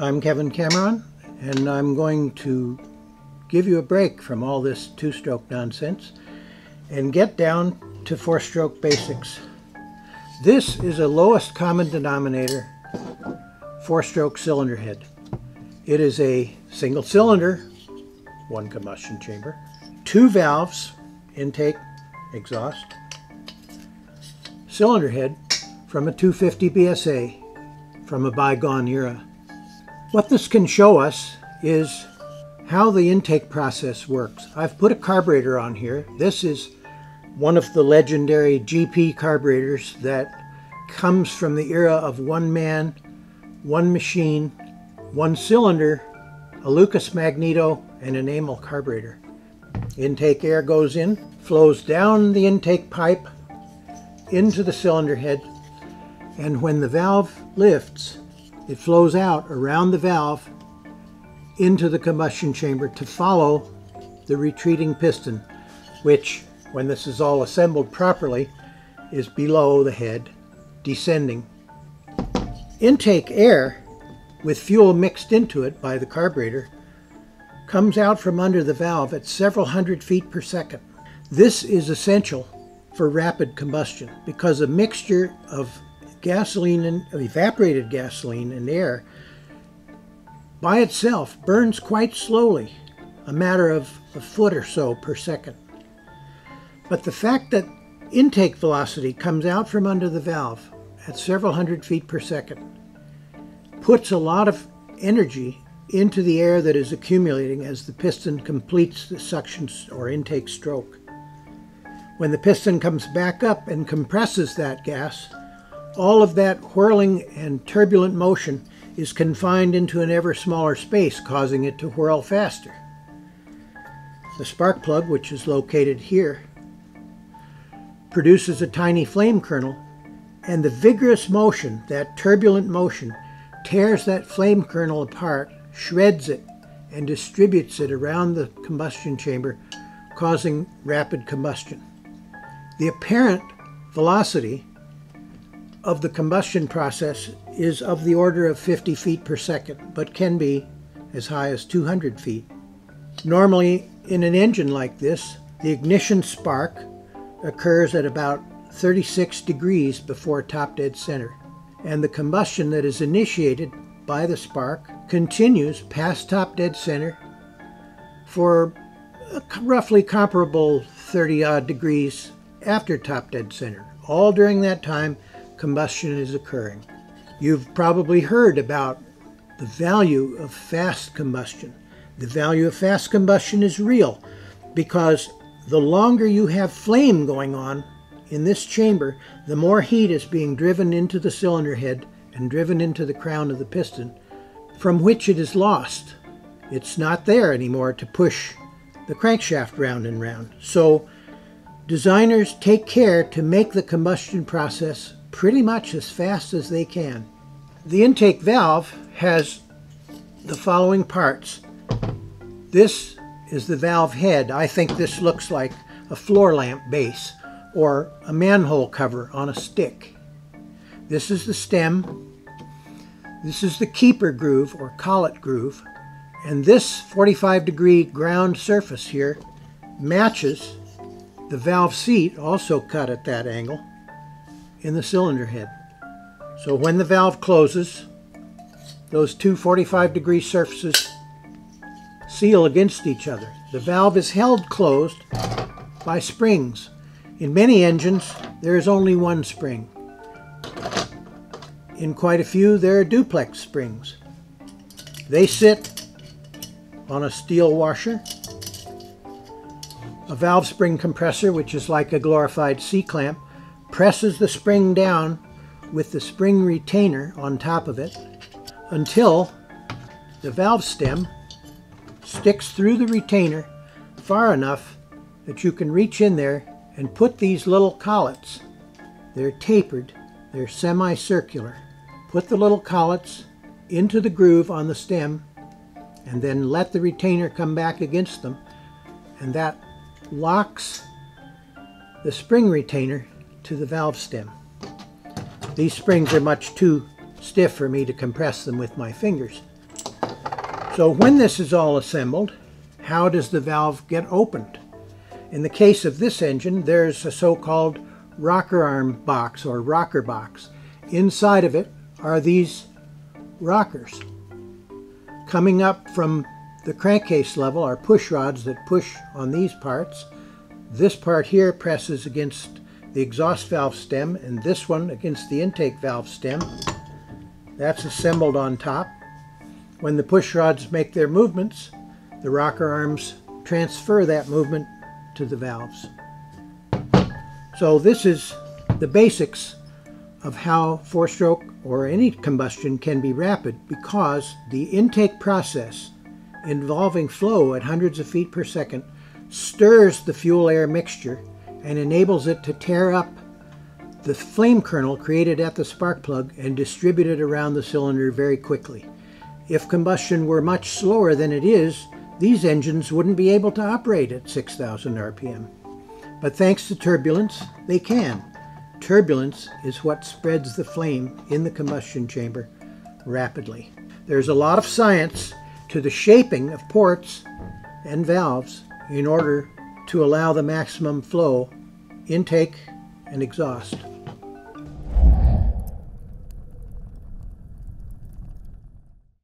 I'm Kevin Cameron, and I'm going to give you a break from all this two-stroke nonsense and get down to four-stroke basics. This is a lowest common denominator four-stroke cylinder head. It is a single cylinder, one combustion chamber, two valves, intake, exhaust, cylinder head from a 250 BSA from a bygone era. What this can show us is how the intake process works. I've put a carburetor on here. This is one of the legendary GP carburetors that comes from the era of one man, one machine, one cylinder, a Lucas Magneto, and an Amal carburetor. Intake air goes in, flows down the intake pipe into the cylinder head, and when the valve lifts, it flows out around the valve into the combustion chamber to follow the retreating piston, which, when this is all assembled properly, is below the head, descending. Intake air, with fuel mixed into it by the carburetor, comes out from under the valve at several hundred feet per second. This is essential for rapid combustion because a mixture of gasoline and evaporated gasoline and air by itself burns quite slowly, a matter of a foot or so per second. But the fact that intake velocity comes out from under the valve at several hundred feet per second puts a lot of energy into the air that is accumulating as the piston completes the suction or intake stroke. When the piston comes back up and compresses that gas, all of that whirling and turbulent motion is confined into an ever smaller space, causing it to whirl faster. The spark plug, which is located here, produces a tiny flame kernel, and the vigorous motion, that turbulent motion, tears that flame kernel apart, shreds it, and distributes it around the combustion chamber, causing rapid combustion. The apparent velocity of the combustion process is of the order of 50 feet per second, but can be as high as 200 feet. Normally, in an engine like this, the ignition spark occurs at about 36 degrees before top dead center, and the combustion that is initiated by the spark continues past top dead center for roughly comparable 30 odd degrees after top dead center. All during that time, combustion is occurring. You've probably heard about the value of fast combustion. The value of fast combustion is real because the longer you have flame going on in this chamber, the more heat is being driven into the cylinder head and driven into the crown of the piston, from which it is lost. It's not there anymore to push the crankshaft round and round. So designers take care to make the combustion process pretty much as fast as they can. The intake valve has the following parts. This is the valve head. I think this looks like a floor lamp base or a manhole cover on a stick. This is the stem. This is the keeper groove or collet groove. And this 45 degree ground surface here matches the valve seat, also cut at that angle, in the cylinder head. So when the valve closes, those two 45 degree surfaces seal against each other. The valve is held closed by springs. In many engines, there is only one spring. In quite a few, there are duplex springs. They sit on a steel washer, a valve spring compressor, which is like a glorified C-clamp, presses the spring down with the spring retainer on top of it until the valve stem sticks through the retainer far enough that you can reach in there and put these little collets. They're tapered, they're semicircular. Put the little collets into the groove on the stem and then let the retainer come back against them and that locks the spring retainer to the valve stem. These springs are much too stiff for me to compress them with my fingers. So when this is all assembled, how does the valve get opened? In the case of this engine, there's a so-called rocker arm box or rocker box. Inside of it are these rockers. Coming up from the crankcase level are push rods that push on these parts. This part here presses against the exhaust valve stem and this one against the intake valve stem. That's assembled on top. When the push rods make their movements, the rocker arms transfer that movement to the valves. So this is the basics of how four-stroke or any combustion can be rapid because the intake process involving flow at hundreds of feet per second stirs the fuel-air mixture and enables it to tear up the flame kernel created at the spark plug and distribute it around the cylinder very quickly. If combustion were much slower than it is, these engines wouldn't be able to operate at 6,000 RPM. But thanks to turbulence, they can. Turbulence is what spreads the flame in the combustion chamber rapidly. There's a lot of science to the shaping of ports and valves in order to allow the maximum flow, intake, and exhaust.